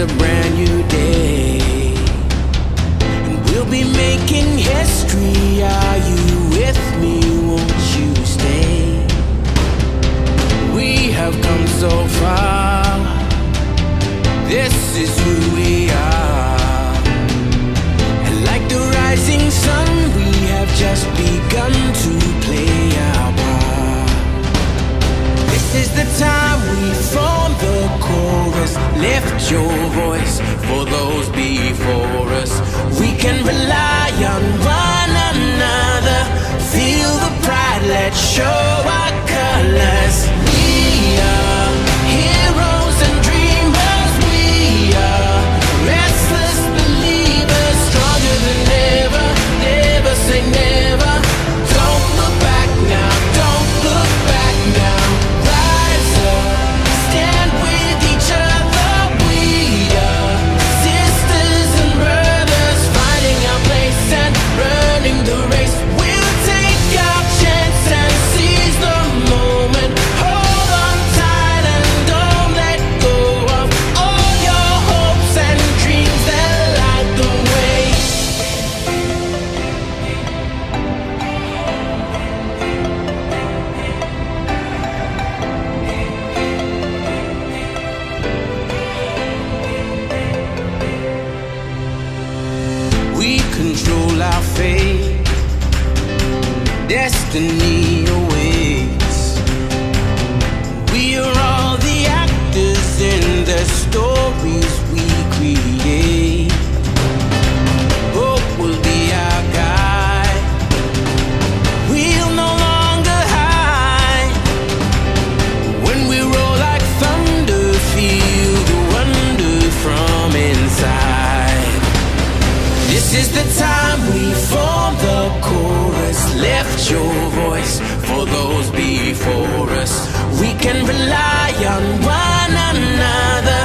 a brand new day. And we'll be making history. Are you with me? Won't you stay? We have come so far. This is who we are. And like the rising sun, we have just begun to play our part. This is the time Lift your voice for those before Destiny awaits. We are all the actors in the stories we create. Hope will be our guide. We'll no longer hide. When we roll like thunder, feel the wonder from inside. This is the time lift your voice for those before us. We can rely on one another.